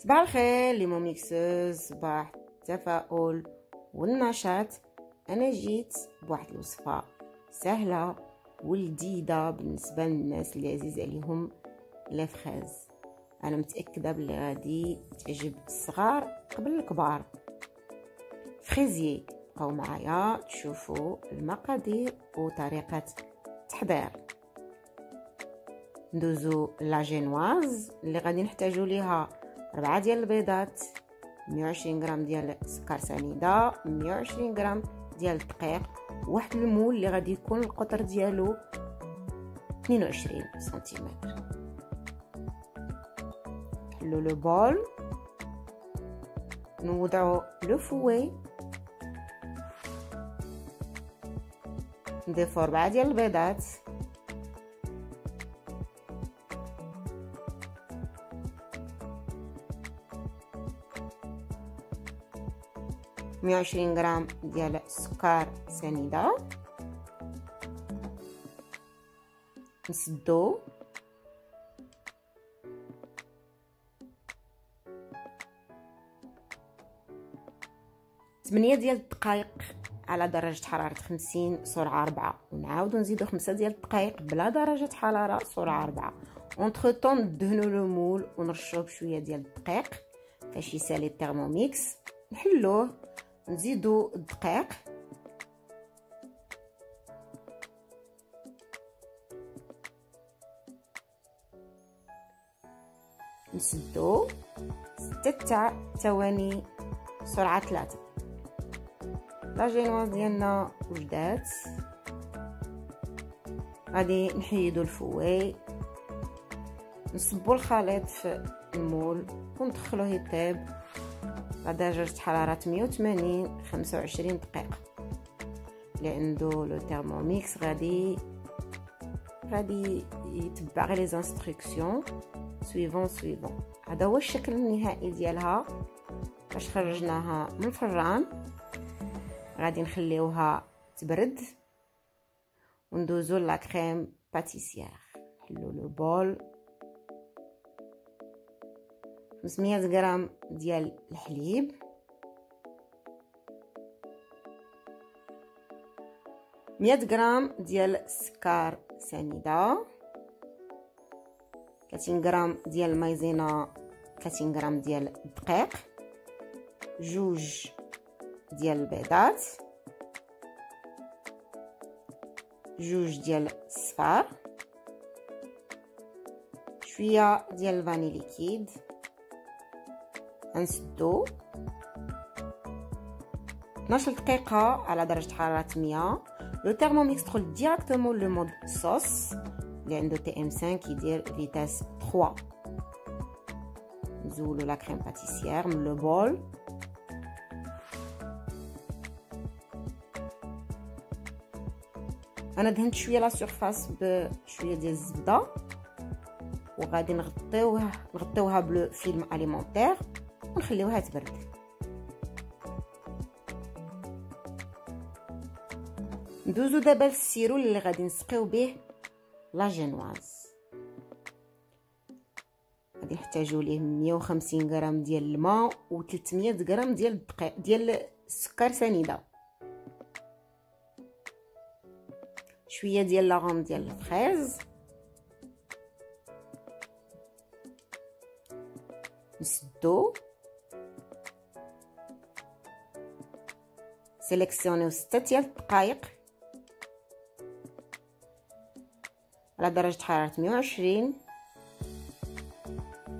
صباح الخير les mixeuses صباح التفاؤل والنشاط أنا جيت بواحد الوصفه سهله ولذيذه بالنسبة للناس اللي عزيز عليهم les fraises أنا متأكدة بلي غادي تعجب الصغار قبل الكبار. fraisier بقاو معايا تشوفوا المقادير وطريقة التحضير. ندوزو لا جينواز اللي غادي نحتاجو ليها ربعة ديال البيضات 120 غرام ديال السكر سنيده 120 غرام ديال الدقيق واحد المول اللي غادي يكون القطر ديالو 22 سنتيمتر. نحلو لو بول. نوضعو لو فوي. نضيفو ربعة ديال البيضات. مية وعشرين غرام ديال السكر سنيدة. نسدو. ثمانية ديال الدقائق على درجة حرارة خمسين سرعة ربعة ونعاودو نزيدو خمسة ديال الدقائق بلا درجة حرارة سرعة ربعة entre-temps ندهنو le moule ونرشوه بشوية ديال الدقيق. فاش يسالي ال Thermomix نحلوه. نزيدو الدقيق نسدو ستة ثواني سرعة ثلاثة. la génoise ديالنا وجدات. غادي نحيدو ال fouet نصبو الخليط في ال moule. وندخلوه يطيب. على درجة حرارة 180 25 دقيقة. عنده le Thermomix غادي غادي يتبع غير les instructions suivant suivant هذا هو الشكل النهائي ديالها. باش خرجناها من الفران غادي نخليوها تبرد. وندوزو la crème pâtissière نحلو le bol. 500 غرام ديال الحليب. مية غرام ديال السكر سنيدة. 30 غرام ديال المايزينا 30 غرام ديال الدقيق جوج ديال البيضات. جوج ديال الصفار. شوية ديال الفاني ليكيد. غنسدو 12 دقيقة على درجة حرارة 100 le Thermomix دخل directement le mode sauce اللي عنده TM 5 كيدير vitesse 3 نزولو la crème pâtissière من le bol أنا دهنت شوية la surface بشويه ديال الزبده وغادي نغطيوها نغطيوها ب le film alimentaire ونخليوها تبرد. ندوزو دابا لل sirop اللي غادي نسقيو به la génoise. غادي نحتاجو ليه 150 غرام ديال الماء و 300 غرام ديال الدقيق ديال السكر سنيدة. شوية ديال l'arôme ديال ال fraise. نسدو. سيليكسيونيو ستة ديال الدقائق على درجة حرارة مية وعشرين.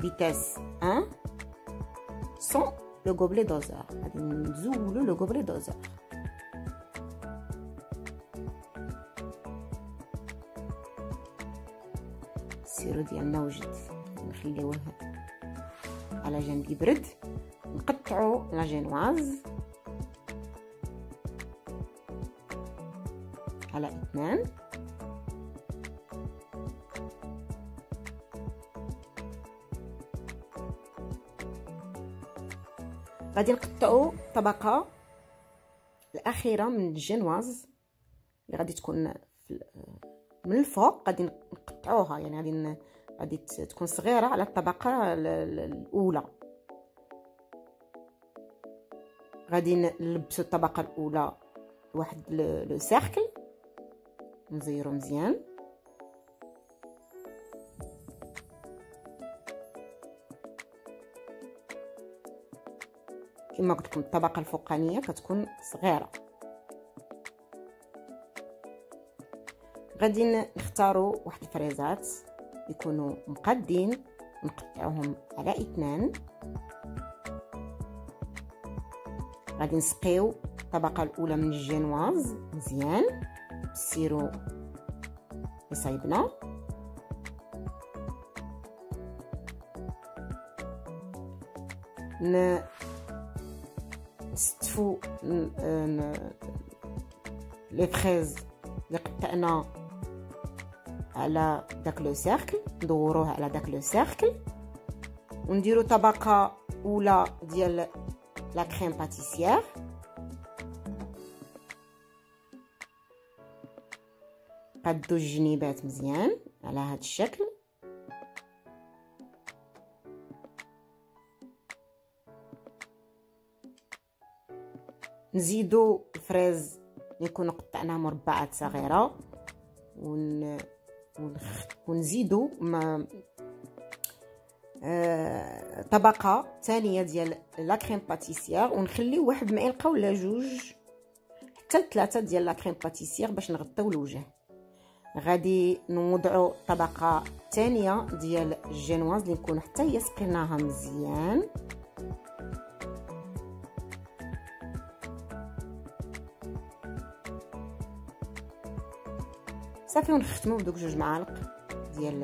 vitesse un sans le gobelet doseur غادي نزولو le gobelet doseur ال sirop ديالنا وجد نخليوه على جنب يبرد نقطعو la génoise على اثنان. غادي نقطعو طبقة الأخيرة من الجينواز اللي غادي تكون من الفوق غادي نقطعوها يعني غادي غادي تكون صغيرة على الطبقة الأولى. غادي نلبسو الطبقة الأولى واحد لو سيركل. نزيرو مزيان. كما قلت لكم الطبقة الفوقانية كتكون صغيرة. غادي نختاروا واحد الفريزات يكونوا مقادين نقطعوهم على إثنان. غادي نسقيو الطبقة الأولى من الجينواز مزيان. بالسيرو اللي ن نستفو les fraises اللي قطعنا على داك le cercle ندوروه على داك le cercle. ونديرو طبقة أولى ديال la crème pâtissière. قادو الجنيبات مزيان على هذا الشكل. نزيدو ال fraise يكون قطعناه مربعات صغيرة. ون ونزيدو ما آه طبقة ثانية ديال la crème pâtissière ونخليو واحد معلقه ولا جوج حتى ثلاثة ديال la crème pâtissière باش نغطيو الوجه. غادي نوضعو طبقة ثانية ديال الجينواز اللي نكون حتى هي سقيناها مزيان. صافي ونختمو بدوك جوج معالق ديال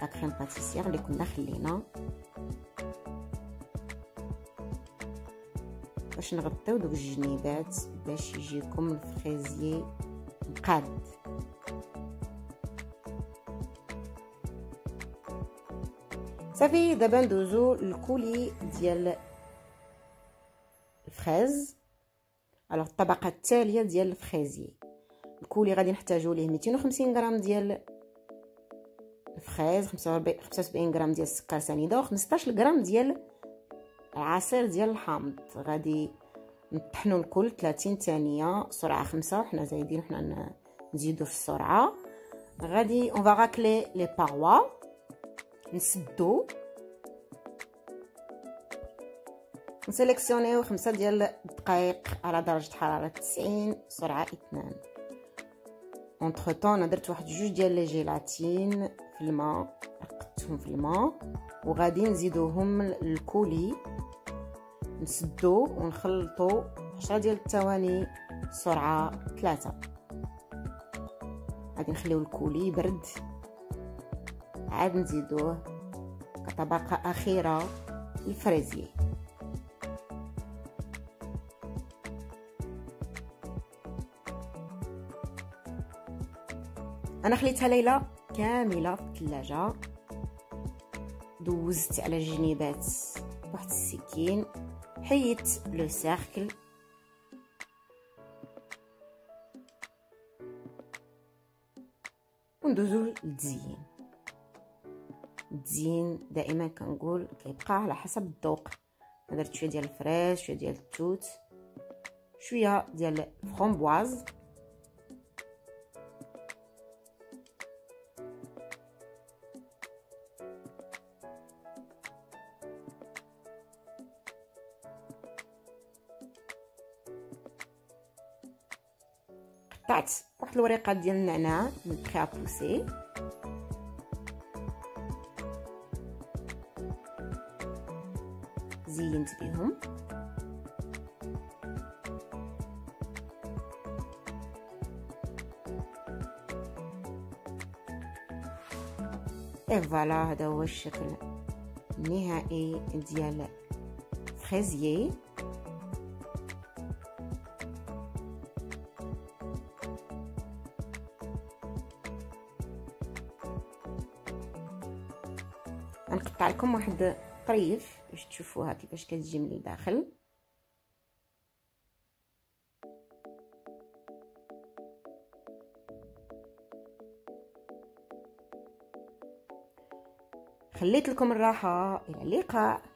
لا كريم باتيسير اللي كنا خلينا. باش نغطيو دوك الجنيبات باش يجيكم الفريزيي مقاد. صافي دابا ندوزو للكولي ديال الفريز alors الطبقه التاليه ديال ال fraisier ال coulis غادي نحتاجو ليه 250 غرام ديال ال fraise 75 غرام ديال السكر سنيده و15 غرام ديال العصير ديال الحامض غادي نطحنو الكل 30 ثانية سرعه 5 وحنا زايدين حنا نزيدو في السرعه غادي on va les parois نسدو. نسيليكسيونيو خمسة ديال الدقائق على درجة حرارة 90 سرعة 2 entre-temps أنا درت واحد جوج ديال les gélatines في الماء رقدتهم في الماء وغادي نزيدوهم لل coulis نسدو ونخلطو عشرة ديال الثواني سرعة ثلاثة غادي نخليو ال coulis يبرد عاد نزيدوه كطبقة أخيرة الفريزيه أنا خليتها ليله كاملة في الثلاجه دوزت على الجنيبات واحد السكين. حيت لو سيركل. وندوزو للتزيين التزيين دائما كنقول كيبقى على حسب الذوق. درت شوية ديال ال fraise شوية ديال التوت شوية ديال الفرومبواز قطعت واحد الوريقه ديال النعناع من بخي بوسي زينت et voilà هذا هو الشكل النهائي ديال fraisier غنقطع لكم واحد طريف. باش تشوفوها كيفاش كتجي من الداخل. خليت لكم الراحة. إلى اللقاء.